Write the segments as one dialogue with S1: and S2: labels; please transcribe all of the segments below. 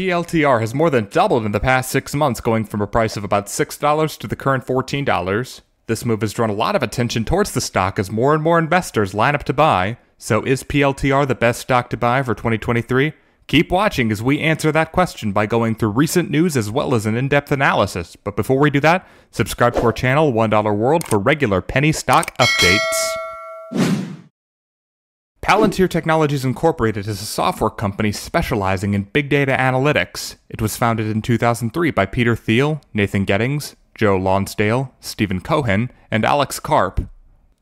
S1: PLTR has more than doubled in the past six months, going from a price of about $6 to the current $14. This move has drawn a lot of attention towards the stock as more and more investors line up to buy. So, is PLTR the best stock to buy for 2023? Keep watching as we answer that question by going through recent news as well as an in depth analysis. But before we do that, subscribe to our channel, One Dollar World, for regular penny stock updates. Palantir Technologies Incorporated is a software company specializing in big data analytics. It was founded in 2003 by Peter Thiel, Nathan Gettings, Joe Lonsdale, Stephen Cohen, and Alex Karp.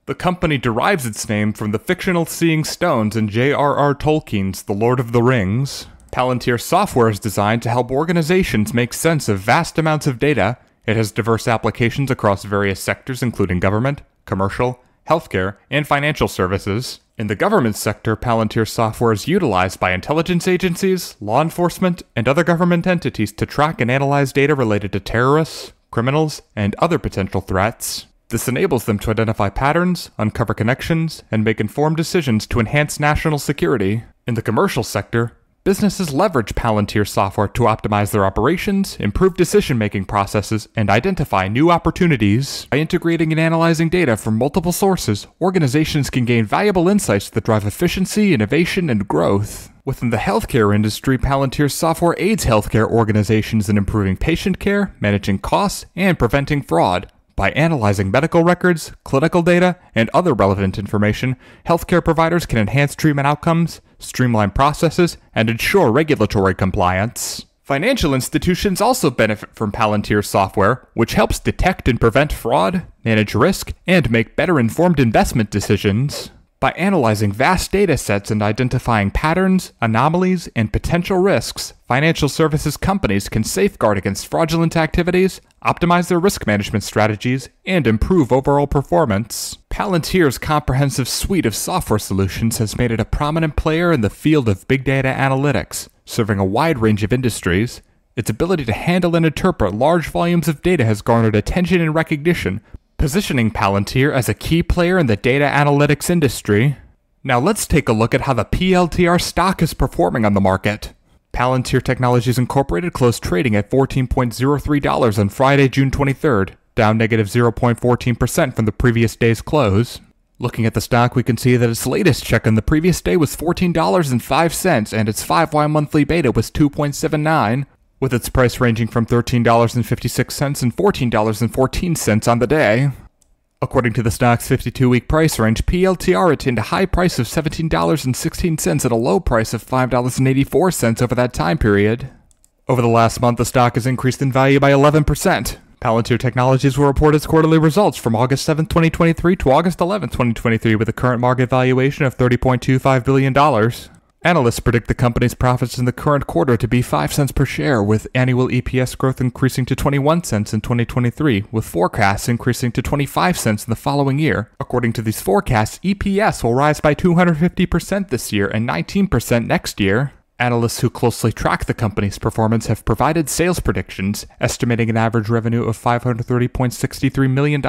S1: The company derives its name from the fictional Seeing Stones in J.R.R. Tolkien's The Lord of the Rings. Palantir software is designed to help organizations make sense of vast amounts of data. It has diverse applications across various sectors, including government, commercial, healthcare, and financial services. In the government sector, Palantir software is utilized by intelligence agencies, law enforcement, and other government entities to track and analyze data related to terrorists, criminals, and other potential threats. This enables them to identify patterns, uncover connections, and make informed decisions to enhance national security. In the commercial sector, Businesses leverage Palantir software to optimize their operations, improve decision making processes, and identify new opportunities. By integrating and analyzing data from multiple sources, organizations can gain valuable insights that drive efficiency, innovation, and growth. Within the healthcare industry, Palantir software aids healthcare organizations in improving patient care, managing costs, and preventing fraud. By analyzing medical records, clinical data, and other relevant information, healthcare providers can enhance treatment outcomes, streamline processes, and ensure regulatory compliance. Financial institutions also benefit from Palantir software, which helps detect and prevent fraud, manage risk, and make better informed investment decisions. By analyzing vast data sets and identifying patterns, anomalies, and potential risks, financial services companies can safeguard against fraudulent activities, optimize their risk management strategies, and improve overall performance. Palantir's comprehensive suite of software solutions has made it a prominent player in the field of big data analytics, serving a wide range of industries. Its ability to handle and interpret large volumes of data has garnered attention and recognition, positioning Palantir as a key player in the data analytics industry. Now let's take a look at how the PLTR stock is performing on the market. Palantir Technologies Incorporated closed trading at $14.03 on Friday, June 23rd, down negative 0.14% from the previous day's close. Looking at the stock, we can see that its latest check on the previous day was $14.05 and its 5Y monthly beta was 2.79, with its price ranging from $13.56 and $14.14 on the day. According to the stock's 52 week price range, PLTR attained a high price of $17.16 and a low price of $5.84 over that time period. Over the last month, the stock has increased in value by 11%. Palantir Technologies will report its quarterly results from August 7, 2023 to August 11, 2023, with a current market valuation of $30.25 billion. Analysts predict the company's profits in the current quarter to be 5 cents per share, with annual EPS growth increasing to 21 cents in 2023, with forecasts increasing to 25 cents in the following year. According to these forecasts, EPS will rise by 250% this year and 19% next year. Analysts who closely track the company's performance have provided sales predictions, estimating an average revenue of $530.63 million,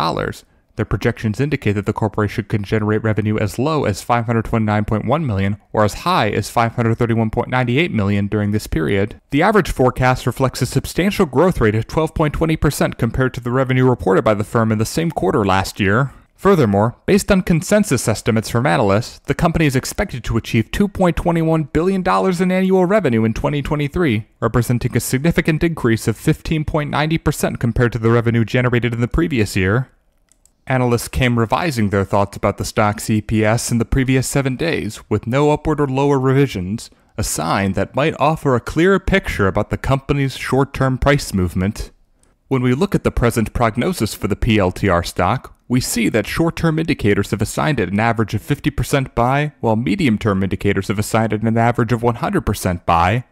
S1: their projections indicate that the corporation can generate revenue as low as 529.1 million or as high as 531.98 million during this period. The average forecast reflects a substantial growth rate of 12.20% compared to the revenue reported by the firm in the same quarter last year. Furthermore, based on consensus estimates from analysts, the company is expected to achieve $2.21 billion in annual revenue in 2023, representing a significant increase of 15.90% compared to the revenue generated in the previous year. Analysts came revising their thoughts about the stock's EPS in the previous seven days, with no upward or lower revisions, a sign that might offer a clearer picture about the company's short term price movement. When we look at the present prognosis for the PLTR stock, we see that short term indicators have assigned it an average of 50% buy, while medium term indicators have assigned it an average of 100% buy.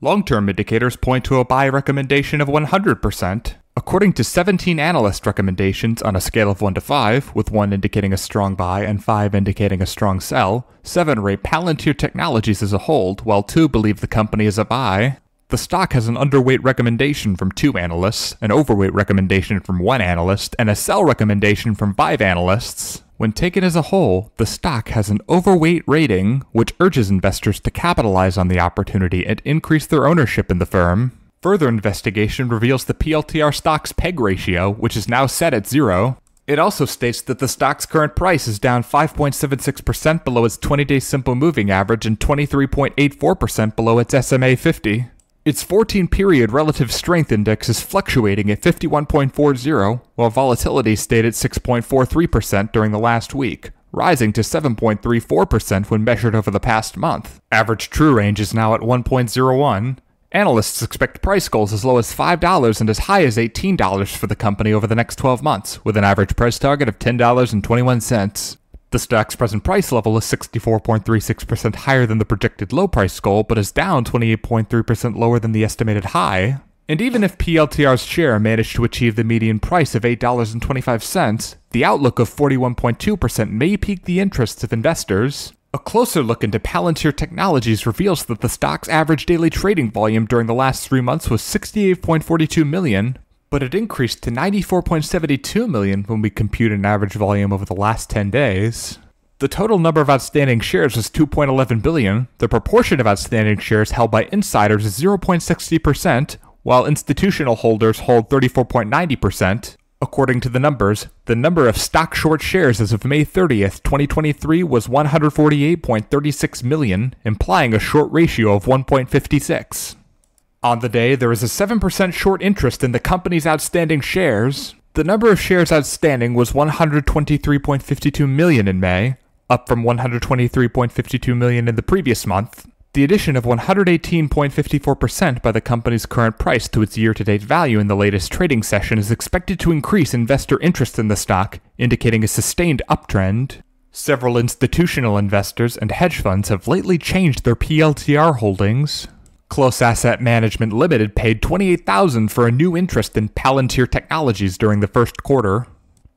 S1: Long term indicators point to a buy recommendation of 100%. According to 17 analyst recommendations on a scale of 1 to 5, with 1 indicating a strong buy and 5 indicating a strong sell, 7 rate Palantir Technologies as a hold, while 2 believe the company is a buy. The stock has an underweight recommendation from 2 analysts, an overweight recommendation from 1 analyst, and a sell recommendation from 5 analysts. when taken as a whole, the stock has an overweight rating, which urges investors to capitalize on the opportunity and increase their ownership in the firm. Further investigation reveals the PLTR stock's PEG ratio, which is now set at zero. It also states that the stock's current price is down 5.76% below its 20 day simple moving average and 23.84% below its SMA 50. Its 14 period relative strength index is fluctuating at 51.40, while volatility stayed at 6.43% during the last week, rising to 7.34% when measured over the past month. Average true range is now at 1.01. Analysts expect price goals as low as $5 and as high as $18 for the company over the next 12 months, with an average price target of $10.21. The stock's present price level is 64.36% higher than the projected low price goal, but is down 28.3% lower than the estimated high. And even if PLTR's share managed to achieve the median price of $8.25, the outlook of 41.2% may pique the interests of investors. A closer look into Palantir Technologies reveals that the stock's average daily trading volume during the last three months was 68.42 million, but it increased to 94.72 million when we compute an average volume over the last 10 days. The total number of outstanding shares was 2.11 billion. The proportion of outstanding shares held by insiders is 0.60%, while institutional holders hold 34.90%. According to the numbers, the number of stock short shares as of May 30th, 2023 was 148.36 million, implying a short ratio of 1.56. On the day, there is a 7% short interest in the company's outstanding shares. The number of shares outstanding was 123.52 million in May, up from 123.52 million in the previous month. The addition of 118.54% by the company's current price to its year to date value in the latest trading session is expected to increase investor interest in the stock, indicating a sustained uptrend. Several institutional investors and hedge funds have lately changed their PLTR holdings. Close Asset Management Limited paid 28000 for a new interest in Palantir Technologies during the first quarter.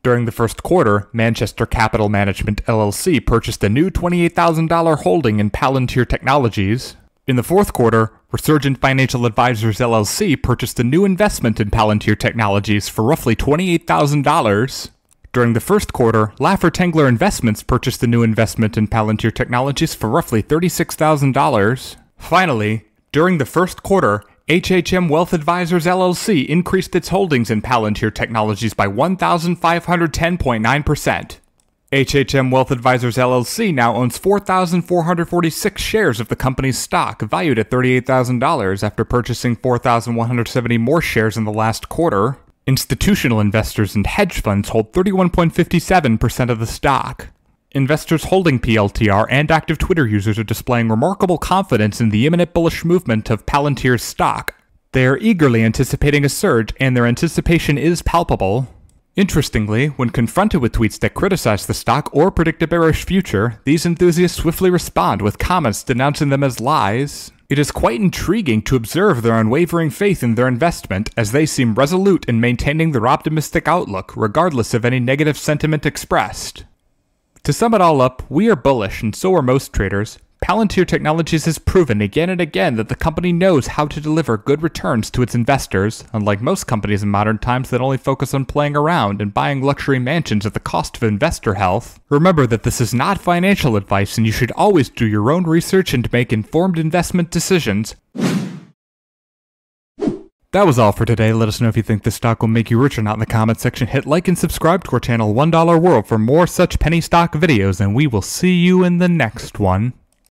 S1: During the first quarter, Manchester Capital Management LLC purchased a new $28,000 holding in Palantir Technologies. In the fourth quarter, Resurgent Financial Advisors LLC purchased a new investment in Palantir Technologies for roughly $28,000. During the first quarter, Laffer Tengler Investments purchased a new investment in Palantir Technologies for roughly $36,000. Finally, during the first quarter, HHM Wealth Advisors LLC increased its holdings in Palantir Technologies by 1,510.9%. HHM Wealth Advisors LLC now owns 4,446 shares of the company's stock, valued at $38,000 after purchasing 4,170 more shares in the last quarter. Institutional investors and hedge funds hold 31.57% of the stock. Investors holding PLTR and active Twitter users are displaying remarkable confidence in the imminent bullish movement of Palantir's stock. They are eagerly anticipating a surge, and their anticipation is palpable. Interestingly, when confronted with tweets that criticize the stock or predict a bearish future, these enthusiasts swiftly respond with comments denouncing them as lies. It is quite intriguing to observe their unwavering faith in their investment, as they seem resolute in maintaining their optimistic outlook regardless of any negative sentiment expressed. To sum it all up, we are bullish, and so are most traders. Palantir Technologies has proven again and again that the company knows how to deliver good returns to its investors, unlike most companies in modern times that only focus on playing around and buying luxury mansions at the cost of investor health. Remember that this is not financial advice and you should always do your own research and make informed investment decisions. That was all for today. Let us know if you think this stock will make you rich or not in the comment section. Hit like and subscribe to our channel One Dollar World for more such penny stock videos, and we will see you in the next one.